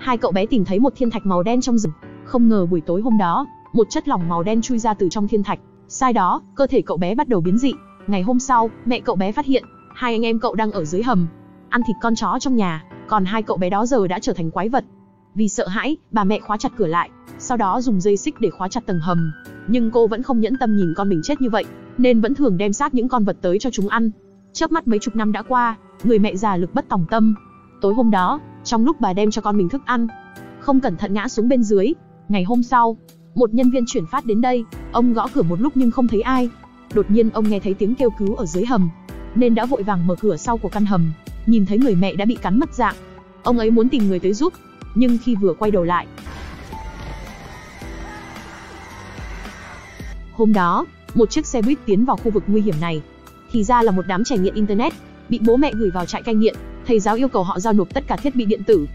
hai cậu bé tìm thấy một thiên thạch màu đen trong rừng. Không ngờ buổi tối hôm đó, một chất lỏng màu đen chui ra từ trong thiên thạch. Sai đó, cơ thể cậu bé bắt đầu biến dị. Ngày hôm sau, mẹ cậu bé phát hiện, hai anh em cậu đang ở dưới hầm, ăn thịt con chó trong nhà, còn hai cậu bé đó giờ đã trở thành quái vật. Vì sợ hãi, bà mẹ khóa chặt cửa lại, sau đó dùng dây xích để khóa chặt tầng hầm. Nhưng cô vẫn không nhẫn tâm nhìn con mình chết như vậy, nên vẫn thường đem xác những con vật tới cho chúng ăn. Chớp mắt mấy chục năm đã qua, người mẹ già lực bất tòng tâm. Tối hôm đó, trong lúc bà đem cho con mình thức ăn, không cẩn thận ngã xuống bên dưới. Ngày hôm sau, một nhân viên chuyển phát đến đây, ông gõ cửa một lúc nhưng không thấy ai. Đột nhiên ông nghe thấy tiếng kêu cứu ở dưới hầm, nên đã vội vàng mở cửa sau của căn hầm, nhìn thấy người mẹ đã bị cắn mất dạng. Ông ấy muốn tìm người tới giúp, nhưng khi vừa quay đầu lại, Hôm đó, một chiếc xe buýt tiến vào khu vực nguy hiểm này. Thì ra là một đám trẻ nghiện internet, bị bố mẹ gửi vào trại cai nghiện, thầy giáo yêu cầu họ giao nộp tất cả thiết bị điện tử.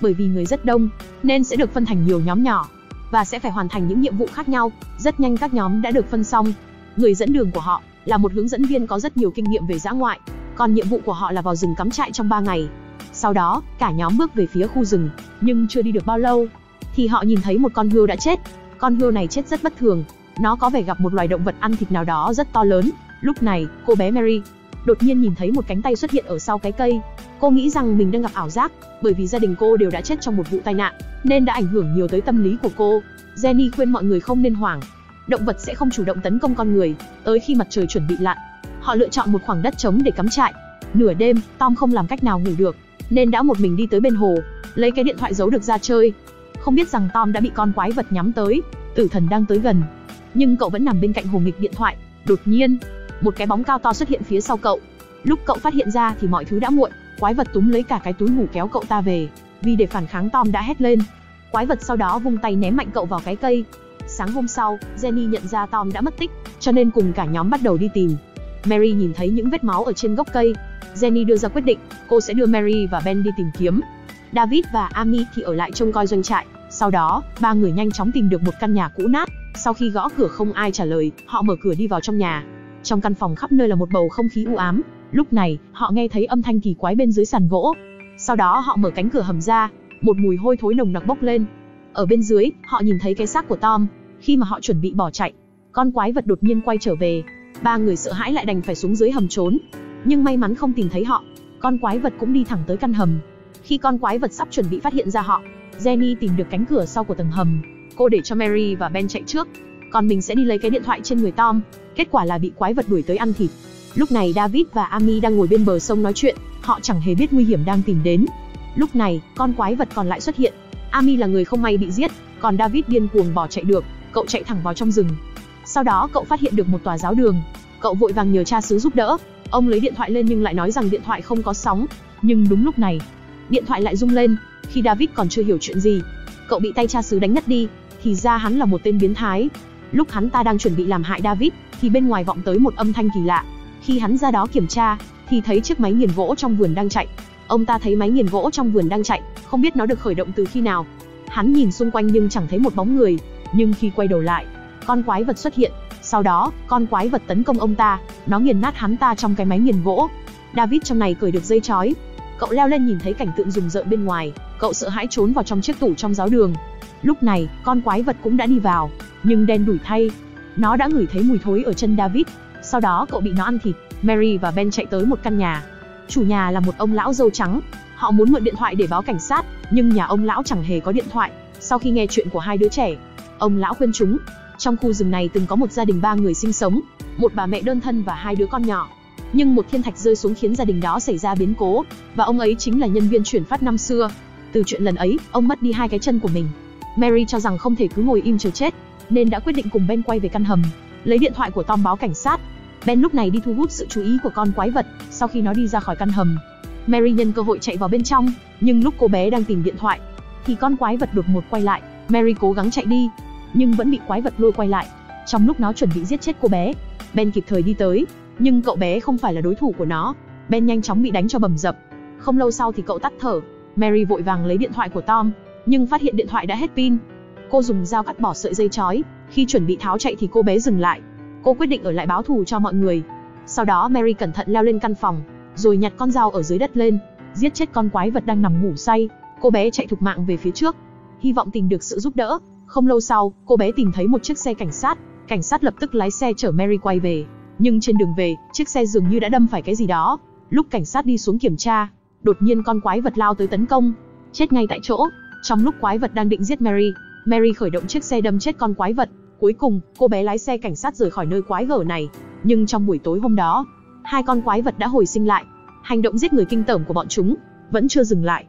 Bởi vì người rất đông, nên sẽ được phân thành nhiều nhóm nhỏ và sẽ phải hoàn thành những nhiệm vụ khác nhau. Rất nhanh các nhóm đã được phân xong. Người dẫn đường của họ là một hướng dẫn viên có rất nhiều kinh nghiệm về dã ngoại, còn nhiệm vụ của họ là vào rừng cắm trại trong 3 ngày. Sau đó, cả nhóm bước về phía khu rừng, nhưng chưa đi được bao lâu, thì họ nhìn thấy một con hươu đã chết. Con hươu này chết rất bất thường, nó có vẻ gặp một loài động vật ăn thịt nào đó rất to lớn. Lúc này, cô bé Mary đột nhiên nhìn thấy một cánh tay xuất hiện ở sau cái cây. Cô nghĩ rằng mình đang gặp ảo giác, bởi vì gia đình cô đều đã chết trong một vụ tai nạn, nên đã ảnh hưởng nhiều tới tâm lý của cô. Jenny khuyên mọi người không nên hoảng. Động vật sẽ không chủ động tấn công con người, tới khi mặt trời chuẩn bị lặn. Họ lựa chọn một khoảng đất trống để cắm trại. Nửa đêm, Tom không làm cách nào ngủ được, nên đã một mình đi tới bên hồ, lấy cái điện thoại giấu được ra chơi. Không biết rằng Tom đã bị con quái vật nhắm tới, tử thần đang tới gần, nhưng cậu vẫn nằm bên cạnh hồ nghịch điện thoại. Đột nhiên, một cái bóng cao to xuất hiện phía sau cậu. Lúc cậu phát hiện ra thì mọi thứ đã muộn, quái vật túm lấy cả cái túi ngủ kéo cậu ta về. Vì để phản kháng Tom đã hét lên. Quái vật sau đó vung tay ném mạnh cậu vào cái cây. Sáng hôm sau, Jenny nhận ra Tom đã mất tích, cho nên cùng cả nhóm bắt đầu đi tìm. Mary nhìn thấy những vết máu ở trên gốc cây. Jenny đưa ra quyết định, cô sẽ đưa Mary và Ben đi tìm kiếm. David và Amy thì ở lại trông coi doanh trại. Sau đó, ba người nhanh chóng tìm được một căn nhà cũ nát, sau khi gõ cửa không ai trả lời, họ mở cửa đi vào trong nhà. Trong căn phòng khắp nơi là một bầu không khí u ám. Lúc này, họ nghe thấy âm thanh kỳ quái bên dưới sàn gỗ. Sau đó họ mở cánh cửa hầm ra, một mùi hôi thối nồng nặc bốc lên. Ở bên dưới, họ nhìn thấy cái xác của Tom. Khi mà họ chuẩn bị bỏ chạy, con quái vật đột nhiên quay trở về. Ba người sợ hãi lại đành phải xuống dưới hầm trốn. Nhưng may mắn không tìm thấy họ. Con quái vật cũng đi thẳng tới căn hầm. Khi con quái vật sắp chuẩn bị phát hiện ra họ, Jenny tìm được cánh cửa sau của tầng hầm, Cô để cho Mary và Ben chạy trước, còn mình sẽ đi lấy cái điện thoại trên người Tom. Kết quả là bị quái vật đuổi tới ăn thịt. Lúc này David và Amy đang ngồi bên bờ sông nói chuyện, họ chẳng hề biết nguy hiểm đang tìm đến. Lúc này, con quái vật còn lại xuất hiện. Amy là người không may bị giết, còn David điên cuồng bỏ chạy được, cậu chạy thẳng vào trong rừng. Sau đó cậu phát hiện được một tòa giáo đường, cậu vội vàng nhờ cha xứ giúp đỡ. Ông lấy điện thoại lên nhưng lại nói rằng điện thoại không có sóng. Nhưng đúng lúc này, điện thoại lại rung lên. Khi David còn chưa hiểu chuyện gì, cậu bị tay cha xứ đánh ngất đi thì ra hắn là một tên biến thái. Lúc hắn ta đang chuẩn bị làm hại David, thì bên ngoài vọng tới một âm thanh kỳ lạ. Khi hắn ra đó kiểm tra, thì thấy chiếc máy nghiền gỗ trong vườn đang chạy. Ông ta thấy máy nghiền gỗ trong vườn đang chạy, không biết nó được khởi động từ khi nào. Hắn nhìn xung quanh nhưng chẳng thấy một bóng người, nhưng khi quay đầu lại, con quái vật xuất hiện. Sau đó, con quái vật tấn công ông ta, nó nghiền nát hắn ta trong cái máy nghiền gỗ. David trong này cởi được dây chói. Cậu leo lên nhìn thấy cảnh tượng rùng rợn bên ngoài, cậu sợ hãi trốn vào trong chiếc tủ trong giáo đường. Lúc này, con quái vật cũng đã đi vào, nhưng đen đủi thay. Nó đã ngửi thấy mùi thối ở chân David, sau đó cậu bị nó ăn thịt. Mary và Ben chạy tới một căn nhà. Chủ nhà là một ông lão dâu trắng. Họ muốn mượn điện thoại để báo cảnh sát, nhưng nhà ông lão chẳng hề có điện thoại. Sau khi nghe chuyện của hai đứa trẻ, ông lão khuyên chúng, trong khu rừng này từng có một gia đình ba người sinh sống, một bà mẹ đơn thân và hai đứa con nhỏ. Nhưng một thiên thạch rơi xuống khiến gia đình đó xảy ra biến cố, và ông ấy chính là nhân viên chuyển phát năm xưa. Từ chuyện lần ấy, ông mất đi hai cái chân của mình. Mary cho rằng không thể cứ ngồi im chờ chết, nên đã quyết định cùng Ben quay về căn hầm, lấy điện thoại của Tom báo cảnh sát. Ben lúc này đi thu hút sự chú ý của con quái vật, sau khi nó đi ra khỏi căn hầm. Mary nhân cơ hội chạy vào bên trong, nhưng lúc cô bé đang tìm điện thoại, thì con quái vật đột ngột quay lại. Mary cố gắng chạy đi, nhưng vẫn bị quái vật lôi quay lại. Trong lúc nó chuẩn bị giết chết cô bé, Ben kịp thời đi tới, nhưng cậu bé không phải là đối thủ của nó. Ben nhanh chóng bị đánh cho bầm dập. Không lâu sau thì cậu tắt thở. Mary vội vàng lấy điện thoại của Tom, nhưng phát hiện điện thoại đã hết pin. Cô dùng dao cắt bỏ sợi dây chói, khi chuẩn bị tháo chạy thì cô bé dừng lại. Cô quyết định ở lại báo thù cho mọi người. Sau đó Mary cẩn thận leo lên căn phòng, rồi nhặt con dao ở dưới đất lên, giết chết con quái vật đang nằm ngủ say. cô bé chạy thục mạng về phía trước, hy vọng tìm được sự giúp đỡ. Không lâu sau, cô bé tìm thấy một chiếc xe cảnh sát, cảnh sát lập tức lái xe chở Mary quay về. Nhưng trên đường về, chiếc xe dường như đã đâm phải cái gì đó. Lúc cảnh sát đi xuống kiểm tra, đột nhiên con quái vật lao tới tấn công, chết ngay tại chỗ. Trong lúc quái vật đang định giết Mary, Mary khởi động chiếc xe đâm chết con quái vật. Cuối cùng, cô bé lái xe cảnh sát rời khỏi nơi quái gở này. Nhưng trong buổi tối hôm đó, hai con quái vật đã hồi sinh lại. Hành động giết người kinh tởm của bọn chúng vẫn chưa dừng lại.